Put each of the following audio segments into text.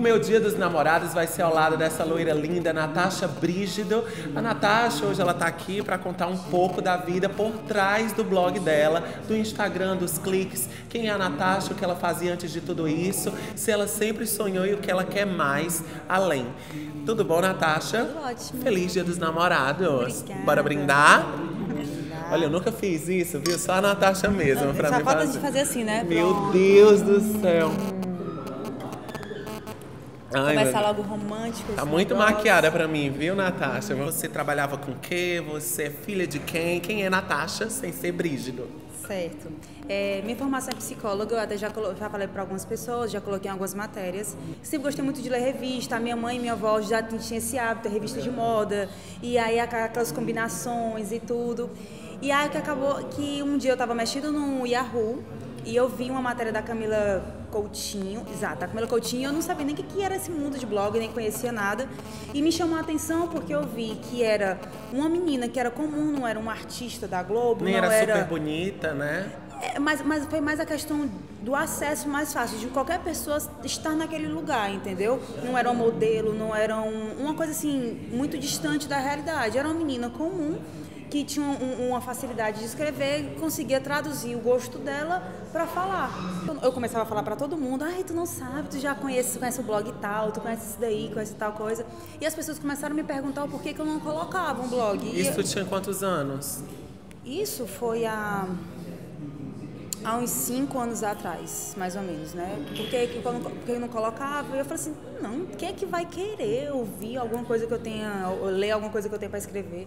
meu dia dos namorados vai ser ao lado dessa loira linda, Natasha Brígido. A Natasha hoje ela tá aqui para contar um pouco da vida por trás do blog dela, do Instagram, dos cliques. Quem é a Natasha, o que ela fazia antes de tudo isso, se ela sempre sonhou e o que ela quer mais além. Tudo bom, Natasha? Tudo ótimo. Feliz dia dos namorados. Obrigada. Bora brindar? Olha, eu nunca fiz isso, viu? Só a Natasha mesmo. Pra Só mim falta fazer. de fazer assim, né? Meu. Deus do céu. Ai, Começar logo romântico. Tá muito negócio. maquiada pra mim, viu, Natasha? Você trabalhava com quê? Você é filha de quem? Quem é Natasha sem ser Brígido? Certo. É, minha formação é psicóloga, eu até já, já falei para algumas pessoas, já coloquei em algumas matérias. Sempre gostei muito de ler revista, a minha mãe e minha avó já tinham esse hábito, revista de moda, e aí aqu- aquelas combinações e tudo. E aí que acabou que um dia eu estava mexendo no Yahoo e eu vi uma matéria da Camila Coutinho, exato, a Camila Coutinho, eu não sabia nem o que, que era esse mundo de blog, nem conhecia nada. E me chamou a atenção porque eu vi que era uma menina que era comum, não era uma artista da Globo, Nem não era super bonita, né? é, mas, mas foi mais a questão do acesso mais fácil, de qualquer pessoa estar naquele lugar, entendeu? Não era um modelo, não era um- uma coisa assim, muito distante da realidade. Era uma menina comum que tinha um- uma facilidade de escrever e conseguia traduzir o gosto dela para falar. Eu começava a falar para todo mundo, ai, tu não sabe, tu já conhece, tu conhece o blog tal, tu conhece isso daí, conhece tal coisa. E as pessoas começaram a me perguntar o porquê que eu não colocava um blog. E Isso tu tinha quantos anos? isso foi há, há uns cinco anos atrás, mais ou menos, né? Porque, que quando- porque eu não colocava, eu falei assim, não, quem é que vai querer ouvir alguma coisa que eu tenha, ou ler alguma coisa que eu tenha para escrever?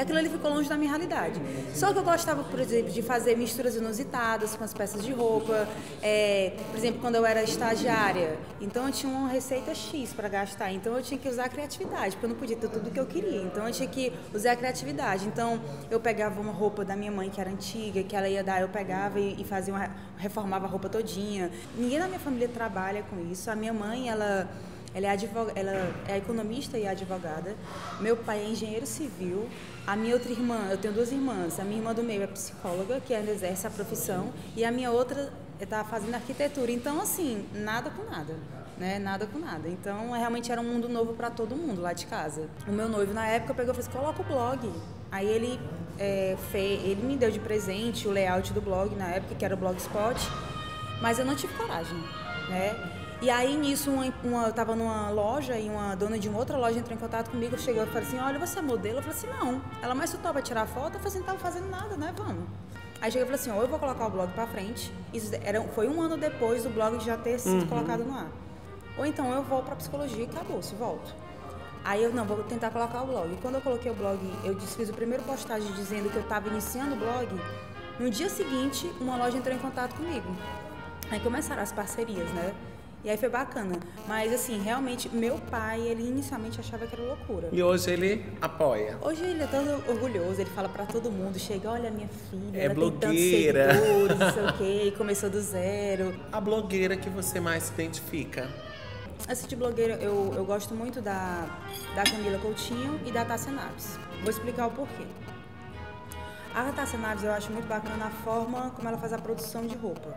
Aquilo ali ficou longe da minha realidade. Só que eu gostava, por exemplo, de fazer misturas inusitadas com as peças de roupa. É, por exemplo, quando eu era estagiária, então eu tinha uma receita X para gastar. Então eu tinha que usar a criatividade, porque eu não podia ter tudo o que eu queria. Então eu tinha que usar a criatividade. Então eu pegava uma roupa da minha mãe que era antiga, que ela ia dar, eu pegava e, e fazia uma, reformava a roupa todinha. Ninguém na minha família trabalha com isso. A minha mãe, ela ela é, advog... ela é economista e advogada. Meu pai é engenheiro civil. A minha outra irmã, eu tenho duas irmãs. A minha irmã do meio é psicóloga, que ainda exerce a profissão. E a minha outra está fazendo arquitetura. Então, assim, nada com nada. Né? Nada com nada. Então, realmente era um mundo novo para todo mundo lá de casa. O meu noivo, na época, pegou e falou assim: coloca o blog. Aí ele, é, ele me deu de presente o layout do blog na época, que era o Blogspot. Mas eu não tive coragem. Né? E aí, nisso, uma, uma, eu tava numa loja e uma dona de uma outra loja entrou em contato comigo, chegou e falou assim, olha, você é modelo? Eu falei assim, não. Ela, mas tu topa tirar foto? Eu falei assim, não tava fazendo nada, né? Vamos. Aí chegou e falou assim, ou eu vou colocar o blog pra frente, isso era, foi um ano depois do blog já ter sido colocado no ar. Ou então eu vou pra psicologia e acabou, se volto. Aí eu, não, vou tentar colocar o blog. E quando eu coloquei o blog, eu fiz o primeiro postagem dizendo que eu estava iniciando o blog, no dia seguinte, uma loja entrou em contato comigo. Aí começaram as parcerias, né? E aí foi bacana. Mas assim, realmente, meu pai, ele inicialmente achava que era loucura. E hoje ele apoia. Hoje ele é todo orgulhoso, ele fala pra todo mundo, chega, olha minha filha, É ela blogueira." tem tantos seguidores, não sei o quê, começou do zero. A blogueira que você mais se identifica. Essa de blogueira, eu, eu gosto muito da, da Camila Coutinho e da Tássia Naves. Vou explicar o porquê. A Tássia Naves eu acho muito bacana a forma como ela faz a produção de roupa.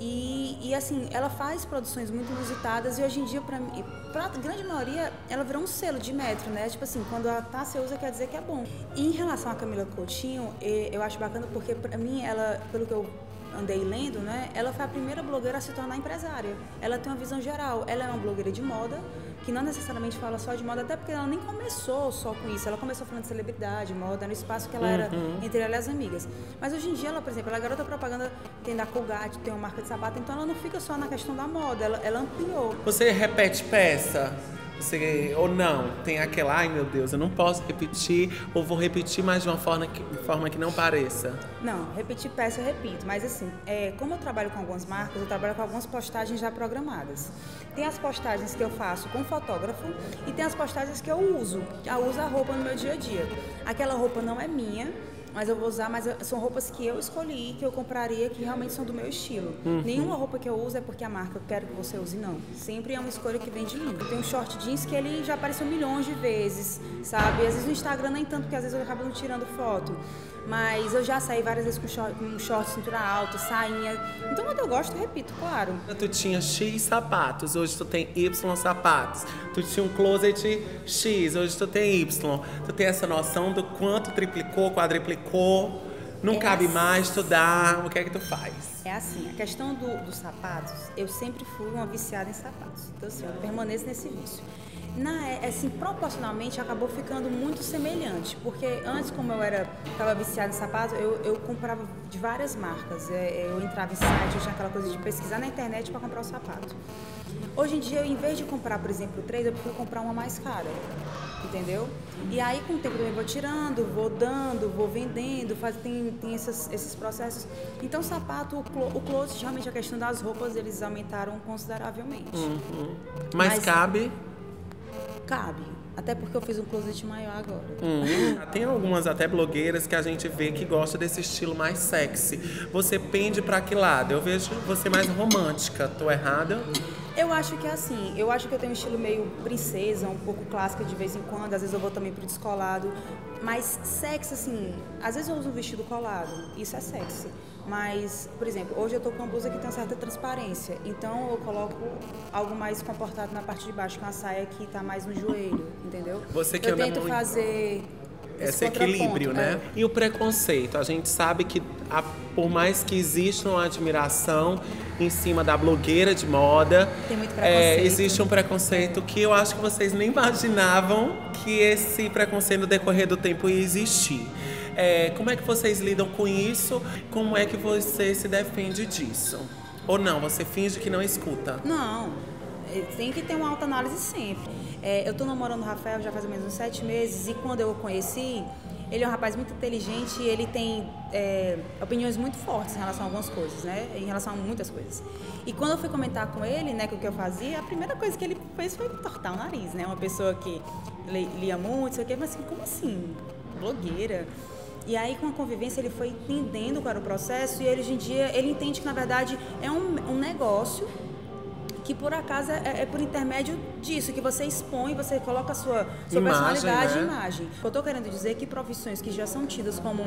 E, e assim, ela faz produções muito inusitadas e hoje em dia, mim- pra grande maioria, ela virou um selo de metro, né? Tipo assim, quando a Tássia usa, quer dizer que é bom. E em relação à Camila Coutinho, eu acho bacana porque, pra mim, ela, pelo que eu andei lendo, né? Ela foi a primeira blogueira a se tornar empresária. Ela tem uma visão geral. Ela é uma blogueira de moda, que não necessariamente fala só de moda, até porque ela nem começou só com isso. Ela começou falando de celebridade, moda, no espaço que ela era entre ela e as amigas. Mas hoje em dia, ela, por exemplo, ela é garota propaganda, tem da Colgate, tem uma marca de sapato, então ela não fica só na questão da moda, ela, ela ampliou. Você repete peça? Você, ou não? Tem aquela, ai meu Deus, eu não posso repetir, ou vou repetir, mas de uma forma que, forma que não pareça. Não, repetir peça eu repito, mas assim, é, como eu trabalho com algumas marcas, eu trabalho com algumas postagens já programadas. Tem as postagens que eu faço com fotógrafo e tem as postagens que eu uso. Eu uso a roupa no meu dia a dia. Aquela roupa não é minha, mas eu vou usar, mas eu- são roupas que eu escolhi, que eu compraria, que realmente são do meu estilo. Uhum. Nenhuma roupa que eu uso é porque a marca eu quero que você use, não. Sempre é uma escolha que vem de mim. Eu tenho um short jeans que ele já apareceu milhões de vezes, sabe? Às vezes no Instagram nem tanto, porque às vezes eu acabo não tirando foto. Mas eu já saí várias vezes com short, com short cintura alta, sainha. Então quando eu gosto, eu repito, claro. Tu tinha X sapatos, hoje tu tem Y sapatos. Tu tinha um closet X, hoje tu tem Y. Tu tem essa noção do quanto triplicou, quadriplicou. Não É cabe assim. mais, tu dá. O que é que tu faz? É assim, a questão do- dos sapatos, eu sempre fui uma viciada em sapatos. Então, assim, eu permaneço nesse vício. Na, é, assim, proporcionalmente acabou ficando muito semelhante, porque antes, como eu era, estava viciada em sapatos, eu, eu comprava de várias marcas. É, Eu entrava em site, eu tinha aquela coisa de pesquisar na internet para comprar o sapato. Hoje em dia, eu, em vez de comprar, por exemplo, três, eu prefiro comprar uma mais cara. Entendeu? E aí, com o tempo, eu vou tirando, vou dando, vou vendendo, faz, tem, tem esses, esses processos. Então, o sapato, o, clo, o closet, realmente a questão das roupas, eles aumentaram consideravelmente. Mas, Mas- cabe. Cabe. Até porque eu fiz um closet maior agora. Hum, Tem algumas até blogueiras que a gente vê que gosta desse estilo mais sexy. Você pende pra que lado? Eu vejo você mais romântica. Tô errada? Eu acho que é assim, eu acho que eu tenho um estilo meio princesa, um pouco clássica de vez em quando, às vezes eu vou também pro descolado. Mas sexy, assim, às vezes eu uso um vestido colado, isso é sexy. Mas, por exemplo, hoje eu tô com uma blusa que tem uma certa transparência, então eu coloco algo mais comportado na parte de baixo, com a saia que tá mais no joelho, entendeu? Você que eu tento muito- fazer Esse esse equilíbrio, né? é. E o preconceito? A gente sabe que, a- por mais que exista uma admiração em cima da blogueira de moda, é, existe um preconceito que eu acho que vocês nem imaginavam que esse preconceito no decorrer do tempo ia existir. É, como é que vocês lidam com isso? Como é que você se defende disso? Ou não, você finge que não escuta? Não, tem que ter uma autoanálise sempre. É, eu estou namorando o Rafael já faz mais uns sete meses e quando eu o conheci, ele é um rapaz muito inteligente e ele tem é, opiniões muito fortes em relação a algumas coisas, né? Em relação a muitas coisas. E quando eu fui comentar com ele, né, que o que eu fazia, a primeira coisa que ele fez foi tortar o nariz, né? Uma pessoa que lia muito, sei o quê, mas assim, como assim? Blogueira. E aí, com a convivência, ele foi entendendo qual era o processo e ele, hoje em dia ele entende que, na verdade, é um, um negócio que por acaso é, é por intermédio disso, que você expõe, você coloca a sua, sua Imagem, personalidade né? e imagem. Eu estou querendo dizer é que profissões que já são tidas como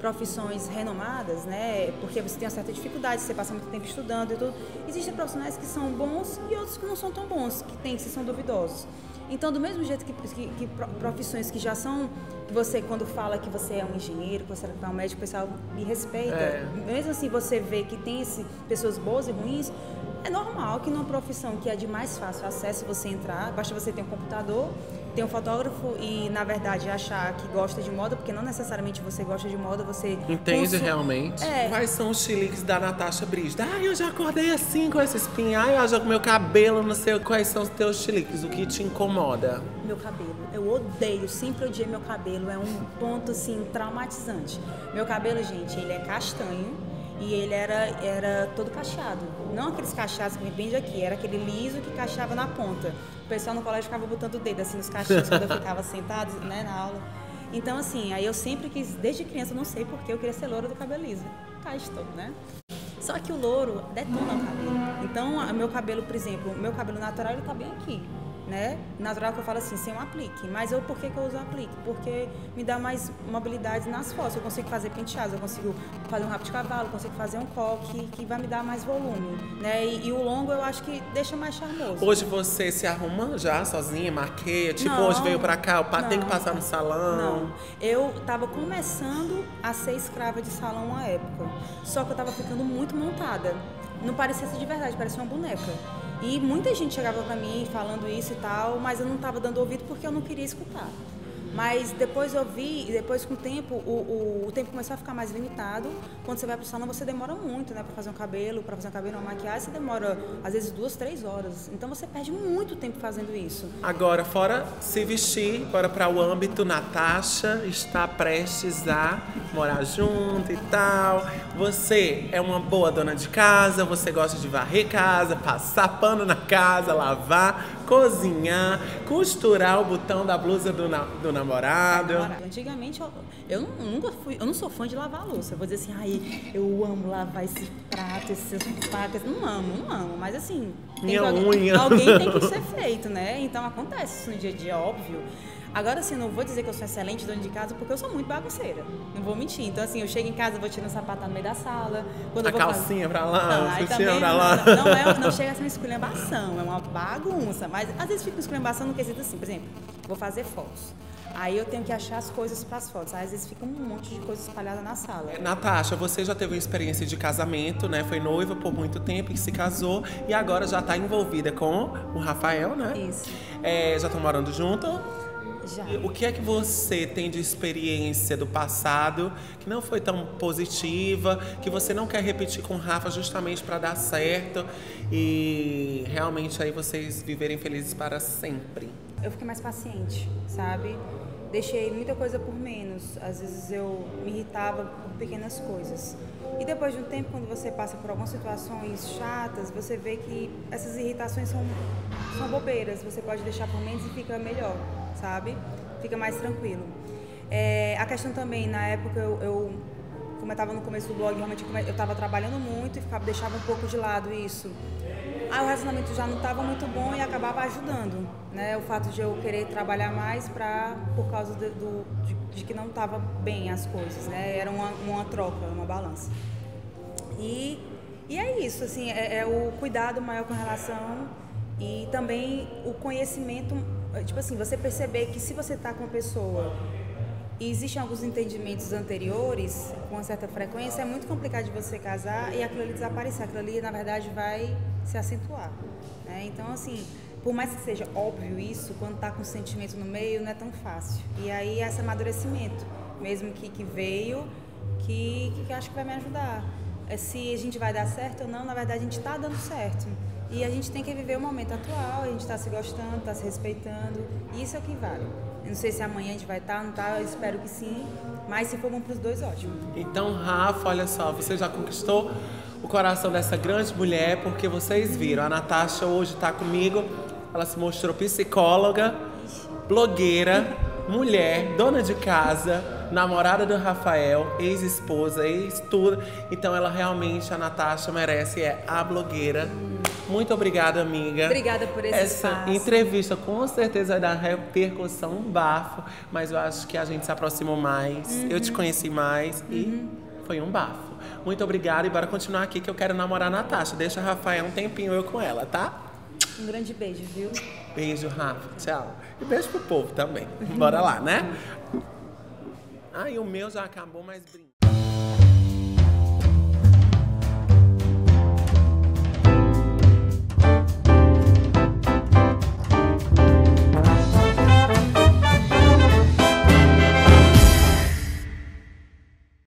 profissões renomadas, né, porque você tem uma certa dificuldade, você passa muito tempo estudando e tudo, existem profissionais que são bons e outros que não são tão bons, que tem, que são duvidosos. Então, do mesmo jeito que, que, que pro- profissões que já são, que você, quando fala que você é um engenheiro, que você é um médico, o pessoal me respeita. É. Mesmo assim, você vê que tem esse, pessoas boas e ruins, é normal que numa profissão que é de mais fácil acesso você entrar, basta você ter um computador, ter um fotógrafo e, na verdade, achar que gosta de moda, porque não necessariamente você gosta de moda, você... Entende consu- realmente? É. Quais são os chiliques da Natasha Brígida? Ai, eu já acordei assim com essa espinha. Ai, eu já com meu cabelo, não sei quais são os teus chiliques. O que te incomoda? Meu cabelo. Eu odeio, sempre odiei meu cabelo. É um ponto, assim, traumatizante. Meu cabelo, gente, ele é castanho e ele era, era todo cacheado. Não aqueles cacheados que me prende aqui, era aquele liso que cacheava na ponta. O pessoal no colégio ficava botando o dedo, assim, nos cachinhos quando eu ficava sentada, né, na aula. Então, assim, aí eu sempre quis, desde criança, não sei porque eu queria ser loura do cabelo liso. Cá estou, né? Só que o louro detona o cabelo. Então, meu cabelo, por exemplo, meu cabelo natural, ele tá bem aqui, né? Natural que eu falo assim, sem um aplique. Mas eu, por que, que eu uso aplique? Porque me dá mais mobilidade nas fotos. Eu consigo fazer penteados, eu consigo fazer um rabo de cavalo, eu consigo fazer um coque, que vai me dar mais volume, né? E, e o longo eu acho que deixa mais charmoso. Hoje você se arruma já sozinha, maqueia? Tipo, Não. hoje veio pra cá, pa- tem que Não. passar no salão? Não, eu tava começando a ser escrava de salão uma época. Só que eu tava ficando muito montada. Não parecia ser de verdade, parecia uma boneca. E muita gente chegava pra mim falando isso e tal, mas eu não tava dando ouvido porque eu não queria escutar. Mas depois eu vi, e depois com o tempo, o, o, o tempo começou a ficar mais limitado. Quando você vai pro salão, você demora muito, né? Pra fazer um cabelo, pra fazer um cabelo, uma maquiagem, você demora às vezes duas, três horas. Então você perde muito tempo fazendo isso. Agora, fora se vestir, bora para o âmbito, Natasha está prestes a morar junto e tal. Você é uma boa dona de casa, você gosta de varrer casa, passar pano na casa, lavar. Cozinhar, costurar o botão da blusa do, na, do namorado. Antigamente eu, eu nunca fui, eu não sou fã de lavar a louça. Eu vou dizer assim, ai, eu amo lavar esse prato, esses facas. Não amo, não amo. Mas assim, Minha alguém, unha. alguém tem que ser feito, né? Então acontece isso no dia a dia, óbvio. Agora, assim, não vou dizer que eu sou excelente dona de casa, porque eu sou muito bagunceira. Não vou mentir. Então, assim, eu chego em casa, vou tirando o sapato no meio da sala. Quando A eu vou calcinha pra lá, sutiã também pra lá. Não, não, é, não chega a ser uma esculhambação, é uma bagunça. Mas às vezes fica uma esculhambação no quesito assim, por exemplo, vou fazer fotos. Aí eu tenho que achar as coisas para as fotos. Aí, às vezes fica um monte de coisa espalhada na sala. Natasha, você já teve uma experiência de casamento, né? Foi noiva por muito tempo e se casou e agora já tá envolvida com o Rafael, né? Isso. É, já estão morando junto? Já. O que é que você tem de experiência do passado que não foi tão positiva, que você não quer repetir com o Rafa justamente para dar certo e realmente aí vocês viverem felizes para sempre? eu fiquei mais paciente, sabe? Deixei muita coisa por menos. Às vezes eu me irritava por pequenas coisas. E depois de um tempo, quando você passa por algumas situações chatas, você vê que essas irritações são, são bobeiras. Você pode deixar por menos e fica melhor, sabe? Fica mais tranquilo. É, a questão também, na época, eu, eu como eu estava no começo do blog, realmente eu estava trabalhando muito e ficava, deixava um pouco de lado isso. Aí o relacionamento já não estava muito bom e acabava ajudando, né? O fato de eu querer trabalhar mais pra, por causa de, do, de, de que não estava bem as coisas, né? Era uma, uma troca, uma balança. E, e é isso, assim, é, é o cuidado maior com relação e também o conhecimento, tipo assim, você perceber que se você está com uma pessoa e existem alguns entendimentos anteriores, com uma certa frequência, é muito complicado de você casar e aquilo ali desaparecer. Aquilo ali, na verdade, vai se acentuar. né? Então, assim, por mais que seja óbvio isso, quando está com sentimento no meio, não é tão fácil. E aí, esse amadurecimento, mesmo que, que veio, que, que eu acho que vai me ajudar. É se a gente vai dar certo ou não, na verdade, a gente está dando certo. E a gente tem que viver o momento atual, a gente está se gostando, está se respeitando. Isso é o que vale. Eu não sei se amanhã a gente vai estar, não tá, eu espero que sim. Mas se for bom para os dois, ótimo. Então, Rafa, olha só, você já conquistou o coração dessa grande mulher, porque vocês viram, a Natasha hoje está comigo, ela se mostrou psicóloga, blogueira, mulher, dona de casa, namorada do Rafael, ex-esposa, ex-tudo. Então, ela realmente, a Natasha merece, é a blogueira. Muito obrigada, amiga. Obrigada por esse Essa espaço. entrevista com certeza vai dar repercussão, um bafo, mas eu acho que a gente se aproximou mais, eu Uhum. te conheci mais e foi um bafo. Muito obrigada e bora continuar aqui que eu quero namorar a Natasha. Deixa a Rafael um tempinho eu com ela, tá? Um grande beijo, viu? Beijo, Rafa. Tchau. E beijo pro povo também. Bora lá, né? Ah, e o meu já acabou, mas brinca.